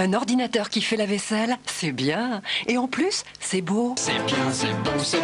Un ordinateur qui fait la vaisselle, c'est bien. Et en plus, c'est beau. C'est bien, c'est beau, c'est